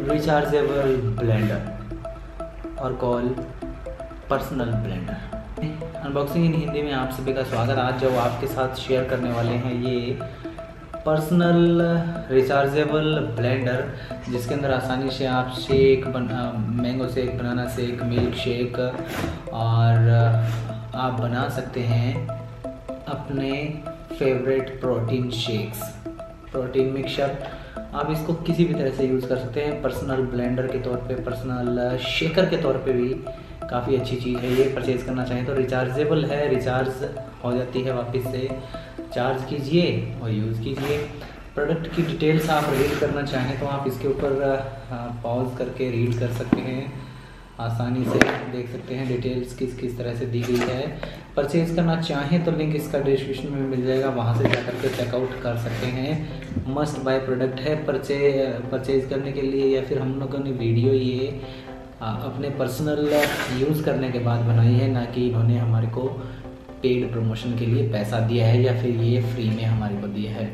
Rechargeable blender और call personal blender unboxing in Hindi में आप सभी का स्वागत। आज जो आपके साथ शेयर करने वाले हैं, ये पर्सनल रिचार्जेबल ब्लेंडर जिसके अंदर आसानी से आप शेक बना mango shake banana shake milk shake और आप बना सकते हैं अपने favourite protein shakes protein mixture आप इसको किसी भी तरह से यूज़ कर सकते हैं। पर्सनल ब्लेंडर के तौर पे पर्सनल शेकर के तौर पे भी काफ़ी अच्छी चीज़ है। ये परचेज़ करना चाहें तो रिचार्जेबल है। रिचार्ज हो जाती है वापस से। चार्ज कीजिए और यूज़ कीजिए। प्रोडक्ट की डिटेल्स आप रीड करना चाहें तो आप इसके ऊपर पॉज करके रीड कर सकते हैं। आसानी से देख सकते हैं डिटेल्स किस किस तरह से दी गई है। परचेज़ करना चाहें तो लिंक इसका डिस्क्रिप्शन में मिल जाएगा, वहाँ से जाकर के चेकआउट कर सकते हैं। मस्ट बाय प्रोडक्ट है परचे परचेज़ करने के लिए या फिर हम लोगों ने वीडियो ये अपने पर्सनल यूज़ करने के बाद बनाई है, ना कि इन्होंने हमारे को पेड प्रमोशन के लिए पैसा दिया है या फिर ये फ्री में हमारे को दिया है।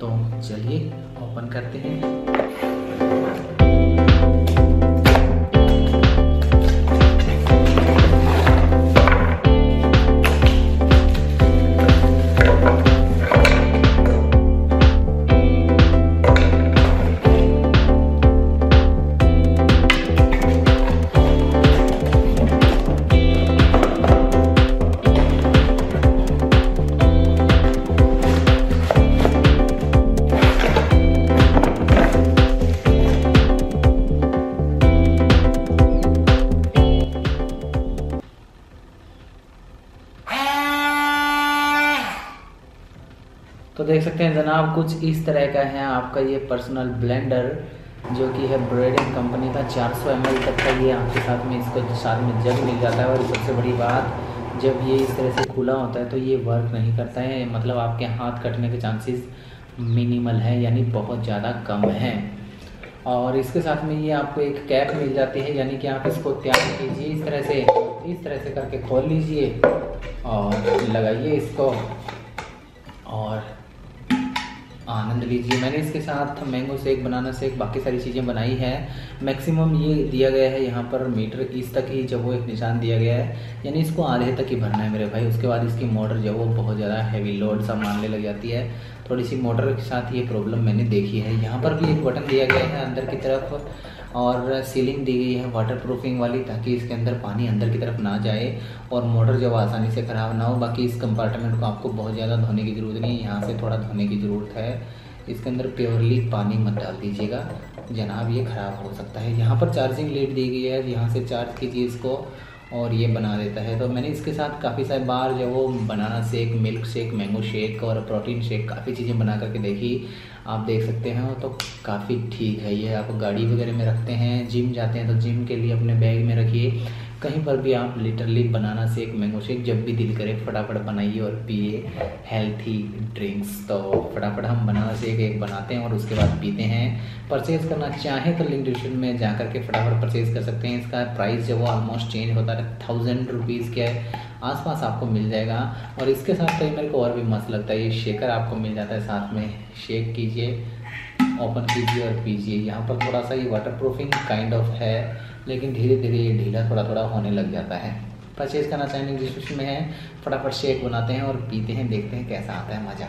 तो चलिए ओपन करते हैं। तो देख सकते हैं जनाब, कुछ इस तरह का है आपका ये पर्सनल ब्लेंडर जो कि है ब्रेडिंग कंपनी का 400 सौ तक का ये आपके साथ में इसको साथ में जग मिल जाता है। और सबसे बड़ी बात, जब ये इस तरह से खुला होता है तो ये वर्क नहीं करता है। मतलब आपके हाथ कटने के चांसेस मिनिमल है, यानी बहुत ज़्यादा कम है। और इसके साथ में ये आपको एक कैप मिल जाती है, यानी कि आप इसको त्याग कीजिए इस तरह से, इस तरह से करके खोल लीजिए और लगाइए इसको। और आनंद लीजिए। मैंने इसके साथ मैंगो सेक बनाना सेक बाकी सारी चीज़ें बनाई है। मैक्सिमम ये दिया गया है यहाँ पर मीटर इस तक ही जब वो एक निशान दिया गया है। यानी इसको आधे तक ही भरना है मेरे भाई। उसके बाद इसकी मोटर जब वो बहुत ज़्यादा हैवी लोड सा मानने लग जाती है। थोड़ी सी मोटर के साथ ये प्रॉब्लम मैंने देखी है। यहाँ पर भी एक बटन दिया गया है अंदर की तरफ़ और सीलिंग दी गई है वाटर प्रूफिंग वाली ताकि इसके अंदर पानी अंदर की तरफ़ ना जाए और मोटर जब आसानी से ख़राब ना हो। बाकी इस कंपार्टमेंट को आपको बहुत ज़्यादा धोने की ज़रूरत नहीं है। यहाँ से थोड़ा धोने की ज़रूरत है। इसके अंदर प्योरली पानी मत डाल दीजिएगा। जनाब, ये ख़राब हो सकता है। यहाँ पर चार्जिंग लेट दी गई है। यहाँ से चार्ज कीजिए इसको। और ये बना देता है। तो मैंने इसके साथ काफ़ी सारे बार जो वो banana shake milk shake mango shake और प्रोटीन शेक काफ़ी चीज़ें बना करके देखी। आप देख सकते हैं तो काफ़ी ठीक है। ये आप गाड़ी वगैरह में रखते हैं जिम जाते हैं तो जिम के लिए अपने बैग में रखिए। कहीं पर भी आप literally banana shake mango shake जब भी दिल करे फटाफट बनाइए और पिए हेल्थी ड्रिंक्स तो फटाफट हम बनाना शेक एक बनाते हैं और उसके बाद पीते हैं। परचेज़ करना चाहें तो लिंक डिस्क्रिप्शन में जा करके फटाफट परचेज़ कर सकते हैं। इसका प्राइस जो वो ऑलमोस्ट चेंज होता है। थाउज़ेंड रुपीज़ के आसपास आपको मिल जाएगा। और इसके साथ कहीं मेरे को और भी मस्त लगता है। ये शेकर आपको मिल जाता है साथ में। शेक कीजिए। ओपन कीजिए और पीजिए यहाँ पर थोड़ा सा ये वाटर प्रूफिंग काइंड ऑफ़ है, लेकिन धीरे धीरे ये ढीला थोड़ा थोड़ा होने लग जाता है। परचेज़ करना चाहेंगे जिस में है, फटाफट शेक बनाते हैं और पीते हैं, देखते हैं कैसा आता है मज़ा।